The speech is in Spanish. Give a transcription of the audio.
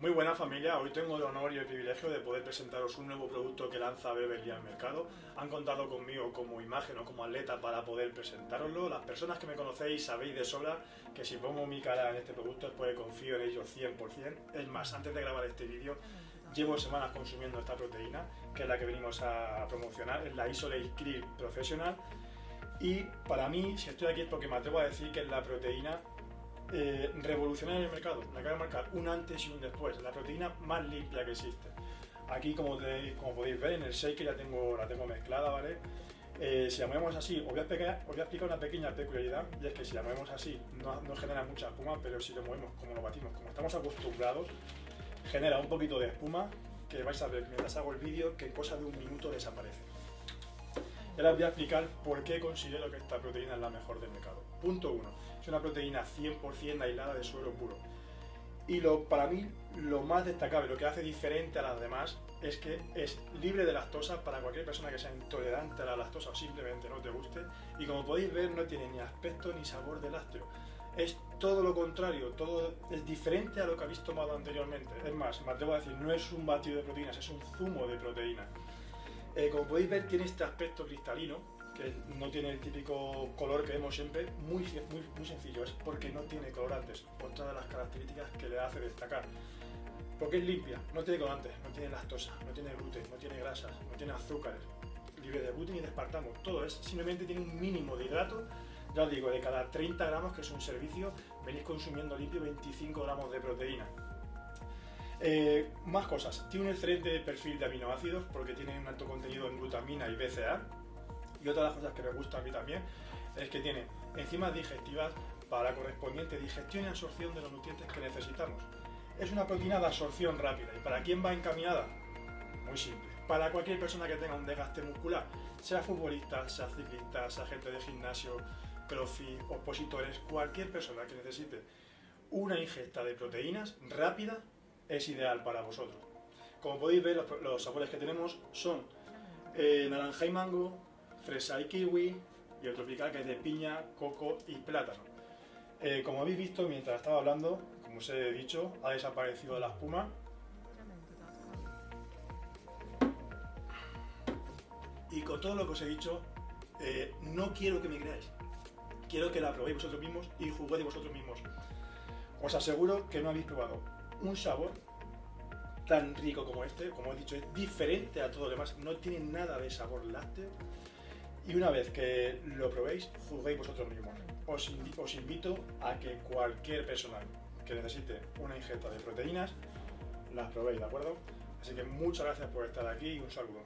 Muy buena familia, hoy tengo el honor y el privilegio de poder presentaros un nuevo producto que lanza Beverly al mercado. Han contado conmigo como imagen o como atleta para poder presentároslo. Las personas que me conocéis sabéis de sobra que si pongo mi cara en este producto es porque confío en ellos 100%. Es más, antes de grabar este vídeo llevo semanas consumiendo esta proteína, que es la que venimos a promocionar, es la Isolate Krill Professional. Y para mí, si estoy aquí es porque me atrevo a decir que es la proteína eh, revolucionar el mercado, la que va a marcar un antes y un después, la proteína más limpia que existe. Aquí, como, como podéis ver, en el shake ya tengo, la tengo mezclada, ¿vale? Eh, si la movemos así, os voy, a explicar, os voy, a explicar, una pequeña peculiaridad, y es que si la movemos así, no, no, genera mucha espuma, pero si lo movemos como lo batimos, como estamos acostumbrados, genera un poquito de espuma, que vais a ver mientras hago el vídeo, que en cosa de un minuto desaparece. Y ahora os voy a explicar por qué considero que esta proteína es la mejor del mercado. Punto 1. Es una proteína 100% aislada de suero puro. Y lo, para mí lo más destacable, lo que hace diferente a las demás, es que es libre de lactosa para cualquier persona que sea intolerante a la lactosa o simplemente no te guste. Y como podéis ver, no tiene ni aspecto ni sabor de lácteo. Es todo lo contrario, todo es diferente a lo que habéis tomado anteriormente. Es más, me atrevo a decir, no es un batido de proteínas, es un zumo de proteína. Eh, como podéis ver tiene este aspecto cristalino, que no tiene el típico color que vemos siempre, muy, sencillo, es porque no tiene colorantes, otra de las características que le hace destacar. Porque es limpia, no tiene colorantes, no tiene lactosa, no tiene gluten, no tiene grasas, no tiene azúcares, libre de gluten y de espartamo, todo es, simplemente tiene un mínimo de hidrato, ya os digo, de cada 30 gramos, que es un servicio, venís consumiendo limpio 25 gramos de proteína. Eh, más cosas. Tiene un excelente perfil de aminoácidos porque tiene un alto contenido en glutamina y BCA. Y otra de las cosas que me gusta a mí también es que tiene enzimas digestivas para la correspondiente digestión y absorción de los nutrientes que necesitamos. Es una proteína de absorción rápida. ¿Y para quién va encaminada? Muy simple. Para cualquier persona que tenga un desgaste muscular, sea futbolista, sea ciclista, sea gente de gimnasio, crossfit, opositores, cualquier persona que necesite una ingesta de proteínas rápida es ideal para vosotros. Como podéis ver, los, sabores que tenemos son eh, naranja y mango, fresa y kiwi y el tropical que es de piña, coco y plátano. Eh, como habéis visto mientras estaba hablando, como os he dicho, ha desaparecido la espuma. Y con todo lo que os he dicho, eh, no quiero que me creáis. Quiero que la probéis vosotros mismos y juguéis vosotros mismos. Os aseguro que no habéis probado un sabor tan rico como este, como he dicho, es diferente a todo lo demás, no tiene nada de sabor lácteo. Y una vez que lo probéis, juzguéis vosotros mismos. Os, os invito a que cualquier persona que necesite una ingesta de proteínas, las probéis, ¿de acuerdo? Así que muchas gracias por estar aquí y un saludo.